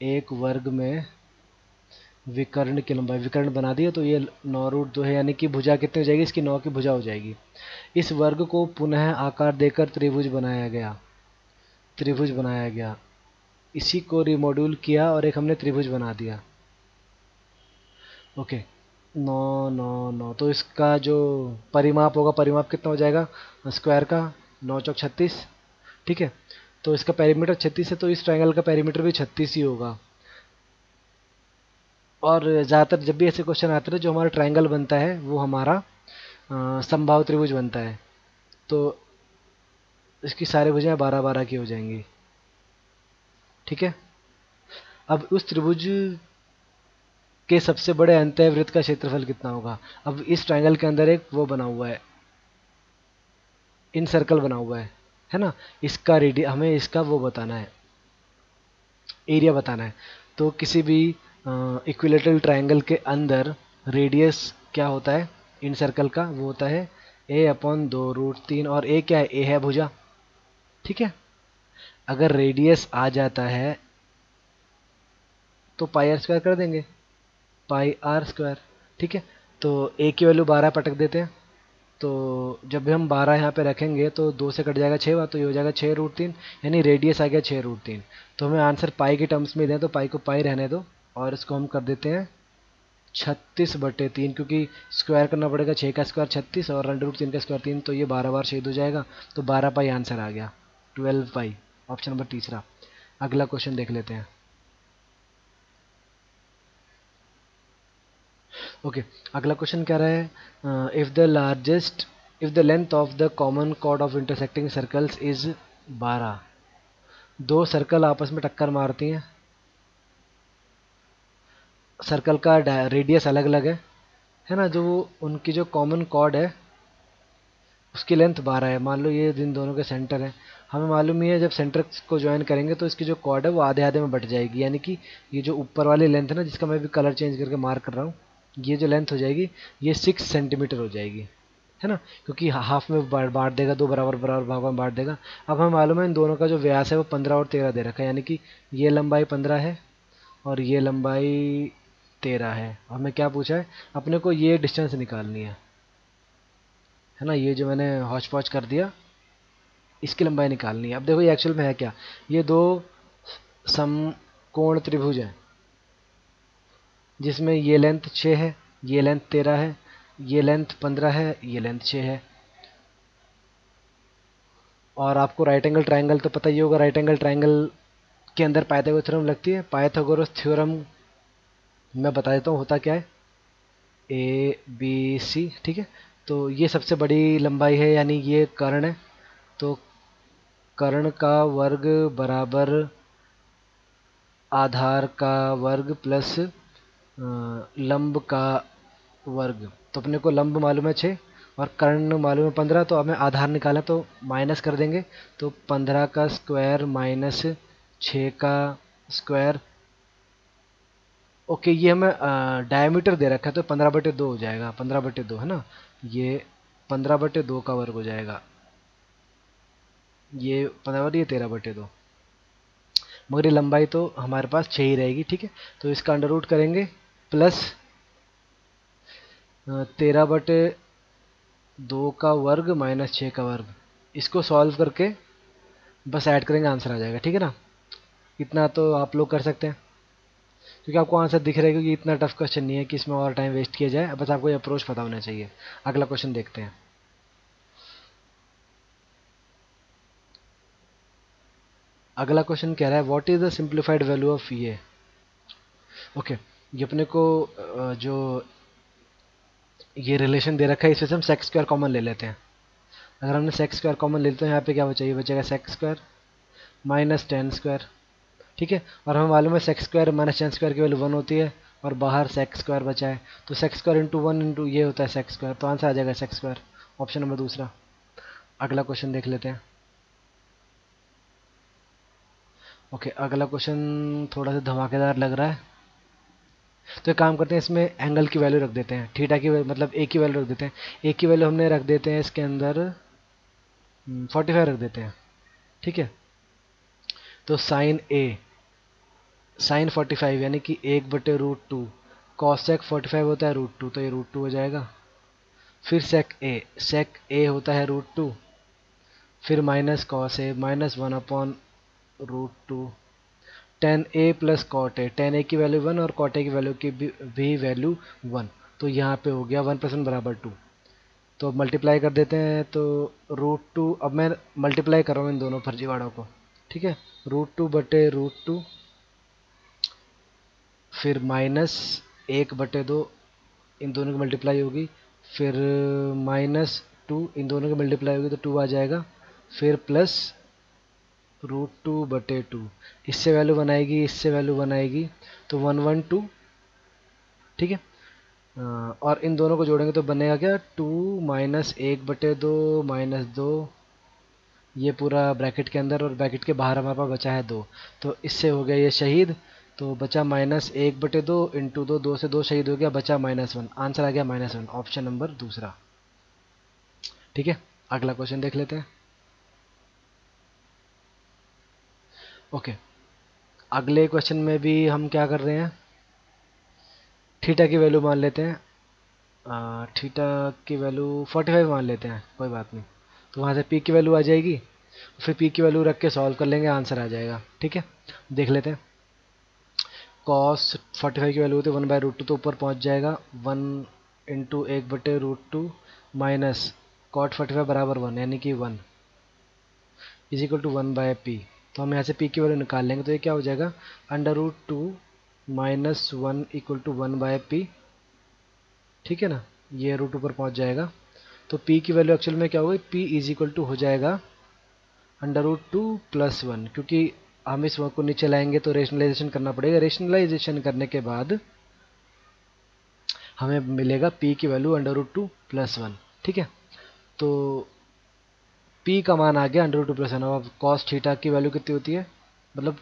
एक वर्ग में विकर्ण की लंबाई, विकर्ण बना दिया तो ये नौ रूट दो है, यानी कि भुजा कितनी हो जाएगी? इसकी नौ की भुजा हो जाएगी। इस वर्ग को पुनः आकार देकर त्रिभुज बनाया गया। त्रिभुज बनाया गया। इसी को रिमोड्यूल किया और एक हमने त्रिभुज बना दिया। ओके। नौ नौ नौ। तो इसका जो परिमाप होगा, परिमाप कितना हो जाएगा? स्क्वायर का नौ चौक छत्तीस। ठीक है? तो इसका पैरीमीटर छत्तीस है तो इस ट्रायंगल का पैरीमीटर भी छत्तीस ही होगा। और ज़्यादातर जब भी ऐसे क्वेश्चन आते हैं जो हमारा ट्रायंगल बनता है, वो हमारा संभाव त्रिभुज बनता है। तो इसकी सारे भुजाएँ बारह बारह की हो जाएँगी। ठीक है? अब उस त्रिभुज के सबसे बड़े अंत वृत्त का क्षेत्रफल कितना होगा? अब इस ट्रायंगल के अंदर एक वो बना हुआ है। इन सर्कल बना हुआ है। है ना? इसका रेडी हमें इसका वो बताना है। एरिया बताना है। तो किसी भी इक्विलेटरल ट्रायंगल के अंदर रेडियस क्या होता है? इन सर्कल का वो होता है ए अपॉन दो रूट तीन और ए क्या है? ए है भुजा। ठीक है? अगर रेडियस आ जाता है तो पाई आर स्क्वायर कर देंगे। पाई आर स्क्वायर ठीक है? तो ए की वैल्यू बारह पटक देते हैं। तो जब भी हम बारह यहाँ पे रखेंगे तो दो से कट जाएगा छः बार तो ये हो जाएगा छः रूट तीन। यानी रेडियस आ गया छः रूट तीन। तो हमें आंसर पाई के टर्म्स में दें तो पाई को पाई रहने दो। और इसको हम कर देते हैं छत्तीस बटे तीन क्योंकि स्क्वायर करना पड़ेगा छः का स्क्वायर छत्तीस और अंडर रूट तीन का स्क्वायर तीन तो ये बारह बार छेद हो जाएगा। तो बारह पाई आंसर आ गया ट्वेल्व पाई ऑप्शन नंबर तीसरा। अगला क्वेश्चन देख लेते हैं। ओके okay, अगला क्वेश्चन क्या रहा है? If the largest if the length of the common chord of intersecting circles is बारह दो सर्कल आपस में टक्कर मारती हैं। सर्कल का रेडियस अलग अलग है है ना? जो उनकी जो कॉमन कॉर्ड है, उसकी लेंथ बारह है। मान लो ये जिन दोनों के सेंटर हैं। हमें मालूम ही है जब सेंटर को ज्वाइन करेंगे तो इसकी जो कॉर्ड है वो आधे आधे में बट जाएगी। यानी कि ये जो ऊपर वाली लेंथ है ना, जिसका मैं भी कलर चेंज करके मार्क कर रहा हूँ, ये जो लेंथ हो जाएगी, ये सिक्स सेंटीमीटर हो जाएगी। है ना? क्योंकि हाफ़ में बांट देगा, दो बराबर बराबर, भागों में बांट देगा। अब हमें मालूम है इन दोनों का जो व्यास है वो पंद्रह और तेरह दे रखा है। यानी कि ये लंबाई पंद्रह है और ये लंबाई तेरह है। हमें क्या पूछा है? अपने को ये डिस्टेंस निकालनी है। है ना? ये जो मैंने हौच पौच कर दिया, इसकी लंबाई निकालनी है। अब देखो ये एक्चुअल में है क्या? ये दो समकोण त्रिभुज हैं, जिसमें ये लेंथ छः है, ये लेंथ तेरह है, ये लेंथ पंद्रह है, ये लेंथ छः है। और आपको राइट एंगल ट्राइंगल तो पता ही होगा राइट एंगल ट्राइंगल के अंदर पाइथागोरस थ्योरम लगती है। पाइथागोरस थ्योरम मैं बता देता हूँ, होता क्या है? ए बी सी ठीक है? तो ये सबसे बड़ी लंबाई है, यानी ये कर्ण है। तो कर्ण का वर्ग बराबर आधार का वर्ग प्लस लंब का वर्ग। तो अपने को लंब मालूम है छः और कर्ण मालूम है पंद्रह तो हमें आधार निकालें तो माइनस कर देंगे। तो पंद्रह का स्क्वायर माइनस छः का स्क्वायर ओके, ये हमें डायमीटर दे रखा है तो पंद्रह बटे दो हो जाएगा, पंद्रह बटे दो, है ना? ये पंद्रह बटे दो का वर्ग हो जाएगा। ये पंद्रह बटे, ये तेरह बटे दो। मगर ये लंबाई तो हमारे पास छः ही रहेगी, ठीक है? तो इसका अंडर रूट करेंगे, प्लस तेरह बटे दो का वर्ग माइनस छः का वर्ग। इसको सॉल्व करके बस ऐड करेंगे, आंसर आ जाएगा, ठीक है ना? इतना तो आप लोग कर सकते हैं। क्योंकि आपको आंसर दिख रहा है क्योंकि इतना टफ क्वेश्चन नहीं है कि इसमें और टाइम वेस्ट किया जाए, बस आपको ये अप्रोच पता होना चाहिए। अगला क्वेश्चन देखते हैं। अगला क्वेश्चन कह रहा है what is the simplified value of ये ओके ये अपने को जो ये रिलेशन दे रखा है इसमें से हम सेक्स स्क्वायर कॉमन ले लेते हैं। अगर हमने सेक्स स्क्वायर कॉमन लेते हैं यहाँ पे क्या बचा ये बचेगा? Sec square minus tan square ठीक है? और हमें मालूम है sec square minus tan square की वैल्यू वन होती है और बाहर सेक्स स्क्वायर बचा है। तो sec square into one into ये होता है सेक्स स्क्वायर तो आंसर आ जाएगा सेक्स स्क्वायर ऑप्शन नंबर दूसरा। अगला क्वेश्चन देख लेते हैं। ओके अगला क्वेश्चन थोड़ा सा धमाकेदार लग रहा है। तो एक काम करते हैं, इसमें एंगल की वैल्यू रख देते हैं। थीटा की मतलब ए की वैल्यू रख देते हैं। ए की वैल्यू हमने रख देते हैं इसके अंदर फोर्टी फाइव रख देते हैं। ठीक है? तो sine A sine forty five, यानी कि एक बटे root two. Cosec forty five होता है रूट टू तो ये रूट टू हो जाएगा। फिर सेक ए सेक ए होता है रूट टू। फिर minus cos A minus one upon root two. Tan A plus cot A tan A की वैल्यू वन और कॉट ए की वैल्यू की भी वैल्यू वन तो यहाँ पे हो गया वन परसेंट बराबर टू तो अब मल्टीप्लाई कर देते हैं तो रूट टू, अब मैं मल्टीप्लाई कर रहा हूँ इन दोनों फर्जीवाड़ों को। ठीक है? रूट टू बटे रूट टू। फिर माइनस एक बटे दो इन दोनों की मल्टीप्लाई होगी। फिर माइनस टू इन दोनों की मल्टीप्लाई होगी तो टू आ जाएगा। फिर प्लस रूट टू बटे टू। इससे वैल्यू बनाएगी, इससे वैल्यू बनाएगी। तो वन वन टू, ठीक है? और इन दोनों को जोड़ेंगे तो बनेगा क्या? टू माइनस एक बटे दो माइनस दो। ये पूरा ब्रैकेट के अंदर और ब्रैकेट के बाहर हमारे पास बचा है दो। तो इससे हो गया ये शहीद। तो बचा माइनस एक बटे दो इंटू दो दो से दो शहीद हो गया, बचा माइनस वन। आंसर आ गया माइनस वन। ऑप्शन नंबर दूसरा। ठीक है? अगला क्वेश्चन देख लेते हैं। ओके। अगले क्वेश्चन में भी हम क्या कर रहे हैं? थीटा की वैल्यू मान लेते हैं। थीटा की वैल्यू 45 मान लेते हैं। कोई बात नहीं। तो वहाँ से पी की वैल्यू आ जाएगी। फिर पी की वैल्यू रख के सॉल्व कर लेंगे। आंसर आ जाएगा। ठीक है? देख लेते हैं। कॉस फोर्टी फाइव की वैल्यू होती है वन बाई रूट टू तो ऊपर पहुँच जाएगा। वन इंटू एक बटे root two minus cot forty five बराबर वन यानी कि one is equal to one by P तो हम यहाँ से पी की वैल्यू निकाल लेंगे तो ये क्या हो जाएगा? Under root two minus one equal to one by P ठीक है ना? ये रूट ऊपर पहुँच जाएगा। तो पी की वैल्यू एक्चुअल में क्या होगी पी इज़ इक्वल टू हो जाएगा under root two plus one क्योंकि हम इस वर्क को नीचे लाएँगे तो रेशनलाइजेशन करना पड़ेगा। रेशनलाइजेशन करने के बाद हमें मिलेगा पी की value under root two plus one ठीक है? तो पी का मान आ गया under root two plus one अब कॉस थीटा की वैल्यू कितनी होती है? मतलब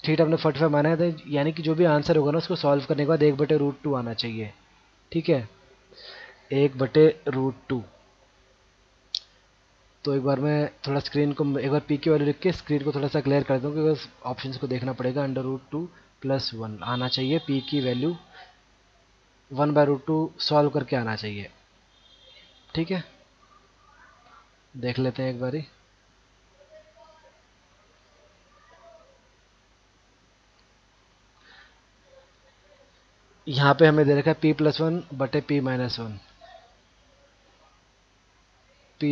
थीटा हमने फोर्टी फाइव माना है तो यानी कि जो भी आंसर होगा ना, उसको सॉल्व करने के बाद एक बटे रूट टू आना चाहिए, ठीक है? एक बटे रूट टू तो एक बार मैं थोड़ा स्क्रीन को, एक बार पी की वैल्यू लिख के स्क्रीन को थोड़ा सा क्लियर कर दूँ, क्योंकि ऑप्शन को देखना पड़ेगा under root two plus one आना चाहिए पी की value one by root two solve करके आना चाहिए। ठीक है? देख लेते हैं एक बारी। यहाँ पे हमें दे रखा है पी प्लस वन बटे P minus one P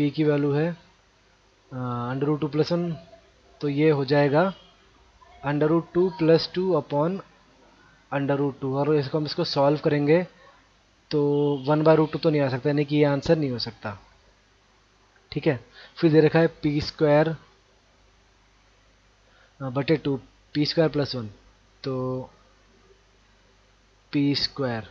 P की वैल्यू है under root two plus one तो ये हो जाएगा under root two plus two upon under root two और इसको हम इसको सॉल्व करेंगे तो वन बाय रूट टू तो नहीं आ सकता, यानी कि ये आंसर नहीं हो सकता। ठीक है? फिर दे रखा है पी स्क्वायर बटे two P square plus one तो पी स्क्वायर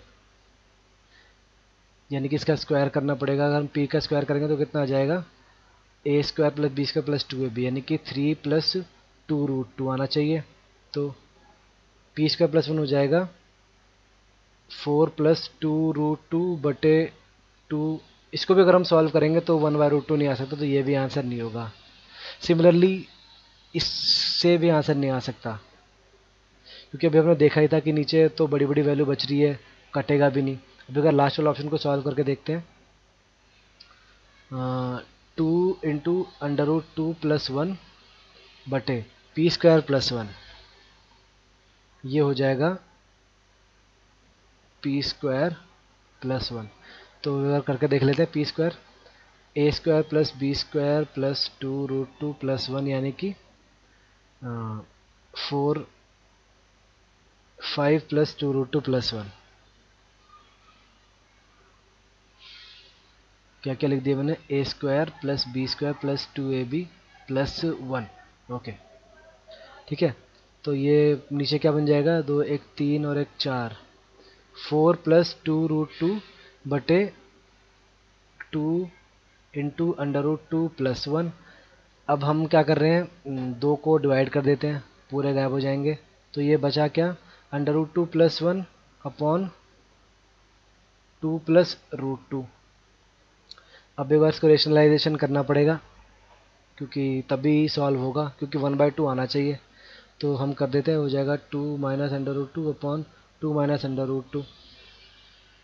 यानी कि इसका स्क्वायर करना पड़ेगा। अगर हम पी का स्क्वायर करेंगे तो कितना आ जाएगा? A square plus B square plus two A B यानी कि three plus two root two आना चाहिए। तो पी स्क्वायर प्लस वन हो जाएगा। Four plus two root two बटे टू इसको भी अगर हम सॉल्व करेंगे तो वन बाय रूट टू नहीं आ सकता तो ये भी आंसर नहीं होगा। सिमिलरली इससे भी आंसर नहीं आ सकता। क्योंकि अभी हमने देखा ही था कि नीचे तो बड़ी बड़ी वैल्यू बच रही है, कटेगा भी नहीं। अभी अगर लास्ट वाला ऑप्शन को सॉल्व करके देखते हैं। Two into under root two plus one बटे पी स्क्वायर प्लस वन ये हो जाएगा पी स्क्वायर प्लस वन तो अगर करके देख लेते हैं P square A square plus B square plus two root two plus one यानी कि four five plus two root two plus one क्या क्या लिख दिया मैंने? A square plus B square plus two A B plus one okay ठीक है? तो ये नीचे क्या बन जाएगा? दो, एक, तीन और एक, चार. Four plus two root two बटे two into under root two plus one अब हम क्या कर रहे हैं? दो को डिवाइड कर देते हैं। पूरे गायब हो जाएँगे। तो ये बचा क्या? Under root two plus one upon two plus root two अब एक बार इसको रेशनलाइजेशन करना पड़ेगा, क्योंकि तभी सॉल्व होगा, क्योंकि वन बाई टू आना चाहिए। तो हम कर देते हैं, हो जाएगा two minus under root two upon two minus under root two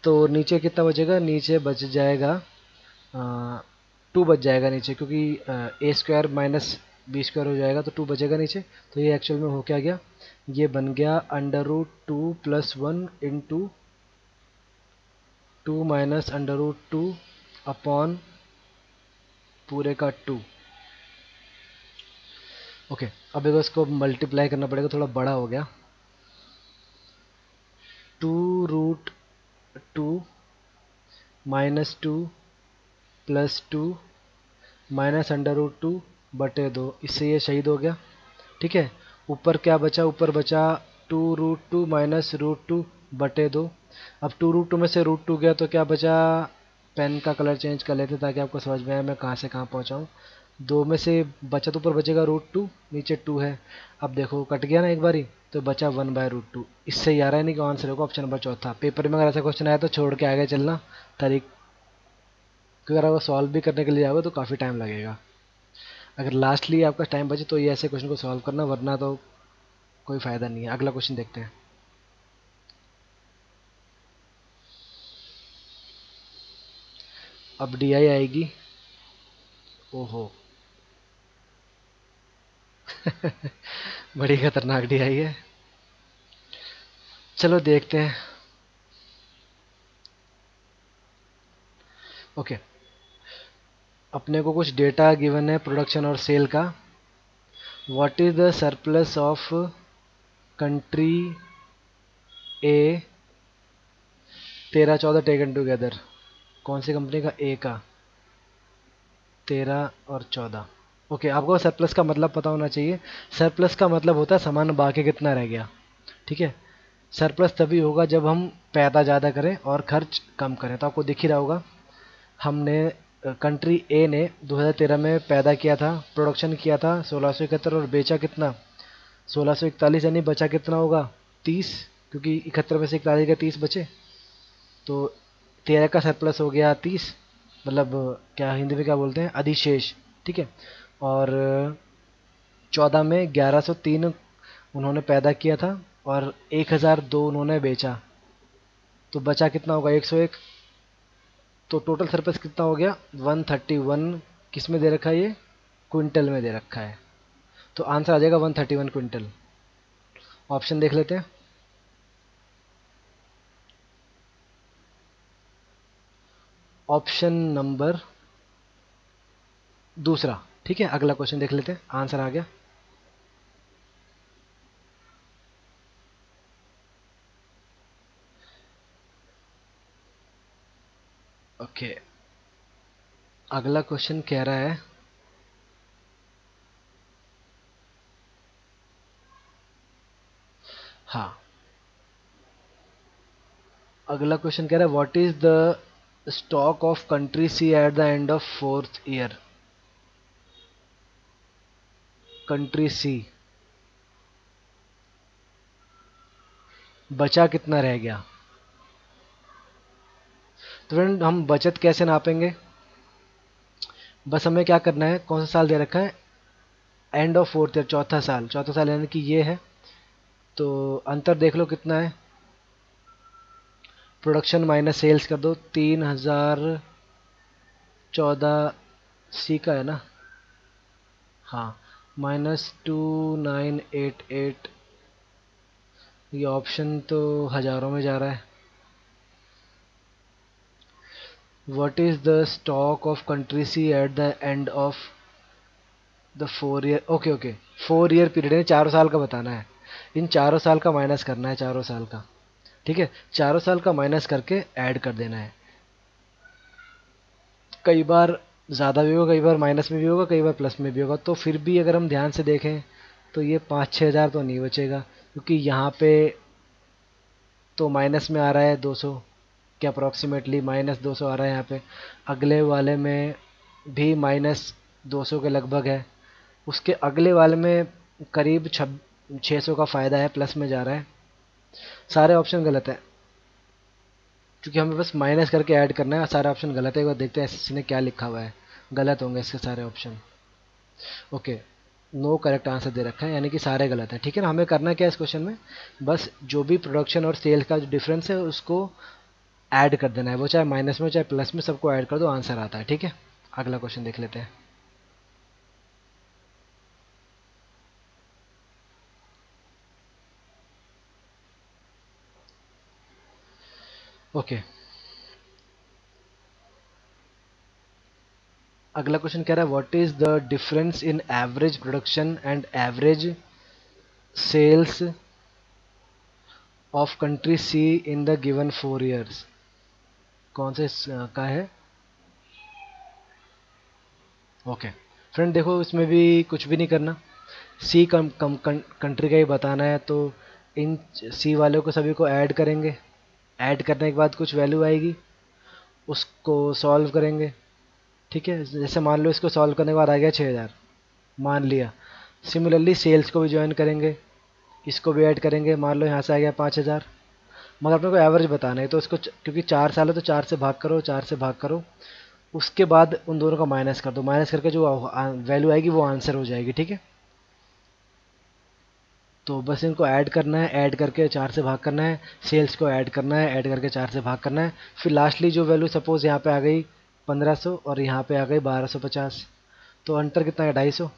तो नीचे कितना बचेगा? नीचे बच जाएगा टू बच जाएगा नीचे, क्योंकि A square minus B square हो जाएगा तो टू बचेगा नीचे। तो ये एक्चुअल में हो क्या गया? ये बन गया under root two plus one in two two minus under root two upon पूरे का टू ओके अब एक इसको मल्टीप्लाई करना पड़ेगा, थोड़ा बड़ा हो गया। Two root two minus two plus two minus under root two बटे दो। इससे ये शहीद हो गया। ठीक है? ऊपर क्या बचा? ऊपर बचा two root two minus root two बटे दो। अब टू रूट टू में से रूट टू गया तो क्या बचा? पेन का कलर चेंज कर लेते ताकि आपको समझ में आए मैं कहाँ से कहाँ पहुँचाऊँ दो में से बचा तो ऊपर बचेगा रूट टू नीचे टू है। अब देखो, कट गया ना एक बारी तो बचा वन बाय रूट टू इससे ही आ रहा है नहीं कि आंसर होगा ऑप्शन नंबर चौथा। पेपर में अगर ऐसा क्वेश्चन आया तो छोड़ के आगे चलना। तारीख अगर वो सॉल्व भी करने के लिए जाओगे तो काफ़ी टाइम लगेगा। अगर लास्टली आपका टाइम बचे तो ये ऐसे क्वेश्चन को सॉल्व करना, वरना तो कोई फ़ायदा नहीं है। अगला क्वेश्चन देखते हैं। अब डी आई आएगी। ओहो। बड़ी खतरनाक डी आई है। चलो देखते हैं। ओके। अपने को कुछ डेटा गिवन है प्रोडक्शन और सेल का। What is the surplus of country A तेरह चौदह टेकन टुगेदर कौन सी कंपनी का? ए का। तेरह और चौदह। ओके आपको सरप्लस का मतलब पता होना चाहिए। सरप्लस का मतलब होता है सामान बाकी कितना रह गया। ठीक है? सरप्लस तभी होगा जब हम पैदा ज़्यादा करें और खर्च कम करें। तो आपको दिख ही रहा होगा। हमने कंट्री ए ने 2013 में पैदा किया था प्रोडक्शन किया था, सोलह और बेचा कितना? सोलह यानी बचा कितना होगा? तीस, क्योंकि इकहत्तर में से इकतालीस के तीस बचे। तो तेरह का सरप्लस हो गया तीस मतलब क्या हिंदी में क्या बोलते हैं? अधिशेष, ठीक है? और, चौदह में ग्यारह सौ तीन उन्होंने पैदा किया था और एक हज़ार दो उन्होंने बेचा। तो बचा कितना होगा? एक सौ एक। तो टोटल सरप्लस कितना हो गया? One thirty one. किसमें दे रखा है ये? क्विंटल में दे रखा है। तो आंसर आ जाएगा one thirty one quintal. Option देख लेते हैं। ऑप्शन नंबर दूसरा। ठीक है, अगला क्वेश्चन देख लेते हैं। आंसर आ गया। ओके। अगला क्वेश्चन कह रहा है हाँ। अगला क्वेश्चन कह रहा है what is the stock of country C at the end of fourth year country C बचा कितना रह गया? तो फ्रेंड हम बचत कैसे नापेंगे? बस हमें क्या करना है? कौन सा साल दे रखा है? एंड ऑफ़ फोर्थ ईयर चौथा साल। चौथा साल यानी कि ये है। तो अंतर देख लो कितना है। प्रोडक्शन माइनस सेल्स कर दो, तीन हज़ार चौदह सी का है ना? हाँ minus two nine eight eight ये ऑप्शन तो हज़ारों में जा रहा है। What is the stock of country C at the end of the four year? Okay okay four year period है, चारों साल का बताना है। इन चारों साल का माइनस करना है, चारों साल का। ठीक है? चारों साल का माइनस करके ऐड कर देना है। कई बार ज़्यादा भी होगा, कई बार माइनस में भी होगा, कई बार प्लस में भी होगा। तो फिर भी अगर हम ध्यान से देखें तो ये पाँच छः हज़ार तो नहीं बचेगा, क्योंकि यहाँ पे तो माइनस में आ रहा है दो सौ कि अप्रॉक्सीमेटली माइनस दो सौ आ रहा है यहाँ पे। अगले वाले में भी माइनस दो सौ के लगभग है। उसके अगले वाले में करीब छः सौ का फ़ायदा है प्लस में जा रहा है। सारे ऑप्शन गलत है। क्योंकि हमें बस माइनस करके ऐड करना है सारे ऑप्शन गलत है। देखते हैं इसने क्या लिखा हुआ है। गलत होंगे इसके सारे option okay no correct answer दे रखा है, यानी कि सारे गलत हैं। ठीक है ना? हमें करना क्या है इस क्वेश्चन में? बस जो भी प्रोडक्शन और सेल्स का जो डिफरेंस है, उसको ऐड कर देना है। वो चाहे माइनस में चाहे प्लस में, सबको ऐड कर दो आंसर आता है। ठीक है? अगला क्वेश्चन देख लेते हैं। ओके अगला क्वेश्चन कह रहा है what is the difference in average production and average sales of country C in the given four years कौन से का है? Okay okay. फ्रेंड देखो, इसमें भी कुछ भी नहीं करना। सी कम कम कंट्री का ही बताना है तो इन सी वालों को सभी को ऐड करेंगे। ऐड करने के बाद कुछ वैल्यू आएगी, उसको सॉल्व करेंगे। ठीक है? जैसे मान लो इसको सॉल्व करने के बाद आ गया छः हज़ार। मान लिया। सिमिलरली सेल्स को भी ज्वाइन करेंगे। इसको भी ऐड करेंगे। मान लो यहाँ से आ गया पाँच हज़ार। मगर अपने को एवरेज बताना है तो इसको क्योंकि चार साल है तो चार से भाग करो, चार से भाग करो। उसके बाद उन दोनों का माइनस कर दो। माइनस करके जो वैल्यू आएगी, वो आंसर हो जाएगी। ठीक है? तो बस इनको ऐड करना है, ऐड करके चार से भाग करना है सेल्स को ऐड करना है, ऐड करके चार से भाग करना है। फिर लास्टली जो वैल्यू सपोज़ यहाँ पे आ गई पंद्रह सौ और यहाँ पे आ गई बारह सौ पचास तो अंतर कितना है ढाई सौ?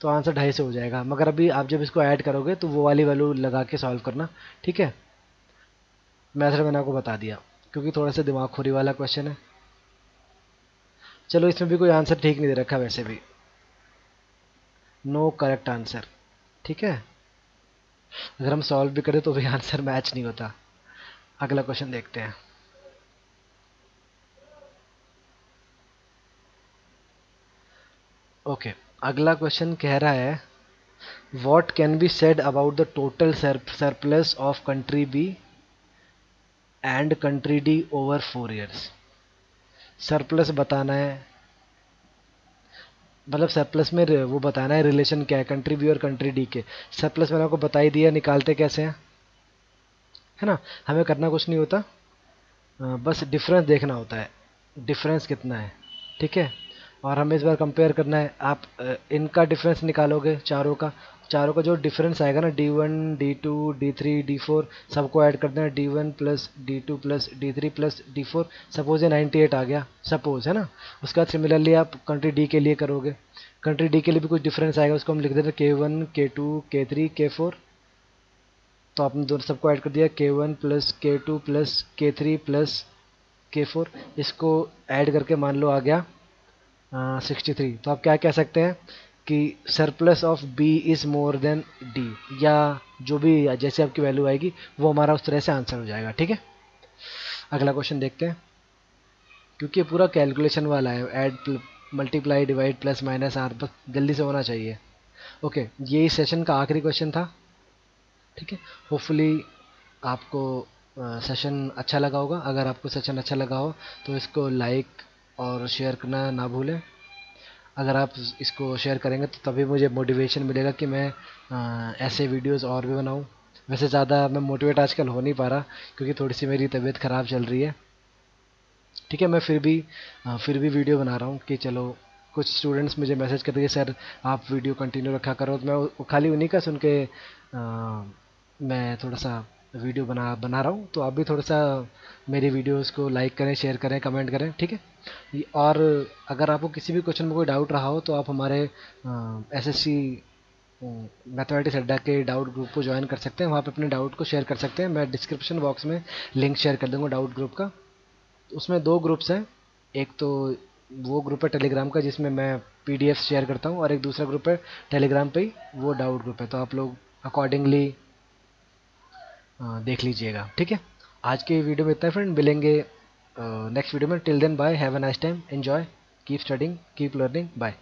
तो आंसर ढाई सौ हो जाएगा। मगर अभी आप जब इसको ऐड करोगे तो वो वाली वैल्यू लगा के सॉल्व करना, ठीक है? मैथड मैंने आपको बता दिया, क्योंकि थोड़ा सा दिमाग खोरी वाला क्वेश्चन है। चलो इसमें भी कोई आंसर ठीक नहीं दे रखा वैसे भी। नो करेक्ट आंसर ठीक है? अगर हम सॉल्व भी करें तो भी आंसर मैच नहीं होता। अगला क्वेश्चन देखते हैं। ओके okay, अगला क्वेश्चन कह रहा है what can be said about the total surplus of country B and country D over four years surplus बताना है मतलब सरप्लस में वो बताना है रिलेशन क्या है कंट्री बी और कंट्री डी के। सरप्लस मैंने आपको बता ही दिया निकालते कैसे हैं? है ना? हमें करना कुछ नहीं होता। बस डिफरेंस देखना होता है। डिफरेंस कितना है, ठीक है? और हमें इस बार कंपेयर करना है। आप इनका डिफरेंस निकालोगे, चारों का। चारों का जो डिफरेंस आएगा ना D one D two D three D four सबको ऐड कर देना D one plus D two plus D three plus D four suppose ये नाइन्टी एट आ गया सपोज़ है ना? उसके बाद सिमिलरली आप कंट्री डी के लिए करोगे। कंट्री डी के लिए भी कुछ डिफरेंस आएगा, उसको हम लिख देते हैं के वन के टू के थ्री के फोर तो आपने दोनों सबको ऐड कर दिया K one plus K two plus K three plus K four इसको ऐड करके मान लो आ गया सिक्सटी थ्री तो आप क्या कह सकते हैं? कि surplus of B is more than D या जो भी जैसे आपकी वैल्यू आएगी, वो हमारा उस तरह से आंसर हो जाएगा, ठीक है? अगला क्वेश्चन देखते हैं। क्योंकि पूरा कैलकुलेशन वाला है add multiply divide plus minus are बस जल्दी से होना चाहिए। ओके ये इस सेशन का आखिरी क्वेश्चन था, ठीक है? होपफुली आपको सेशन अच्छा लगा होगा। अगर आपको सेशन अच्छा लगा हो तो इसको लाइक और शेयर करना ना भूलें। अगर आप इसको शेयर करेंगे तो तभी मुझे मोटिवेशन मिलेगा कि मैं ऐसे वीडियोस और भी बनाऊँ। वैसे ज़्यादा मैं मोटिवेट आजकल हो नहीं पा रहा, क्योंकि थोड़ी सी मेरी तबीयत ख़राब चल रही है। ठीक है, मैं फिर भी फिर भी वीडियो बना रहा हूँ कि चलो, कुछ स्टूडेंट्स मुझे मैसेज करते हैं सर, आप वीडियो कंटिन्यू रखा करो। तो मैं खाली उन्हीं का सुन के मैं थोड़ा सा वीडियो बना बना रहा हूँ। तो आप भी थोड़ा सा मेरी वीडियोस को लाइक करें शेयर करें कमेंट करें, ठीक है? और अगर आपको किसी भी क्वेश्चन में कोई डाउट रहा हो तो आप हमारे एस एस सी मैथमेटिक्स अड्डा के डाउट ग्रुप को ज्वाइन कर सकते हैं। वहाँ पे अपने डाउट को शेयर कर सकते हैं। मैं डिस्क्रिप्शन बॉक्स में लिंक शेयर कर दूँगा डाउट ग्रुप का। उसमें दो ग्रुप्स हैं। एक तो वो ग्रुप है टेलीग्राम का, जिसमें मैं पीडीएफ शेयर करता हूँ, और एक दूसरा ग्रुप है टेलीग्राम पे ही वो डाउट ग्रुप है। तो आप लोग अकॉर्डिंगली देख लीजिएगा, ठीक है? आज के वीडियो में इतना फ्रेंड, मिलेंगे नेक्स्ट वीडियो में। Till then bye have a nice time enjoy keep studying keep learning bye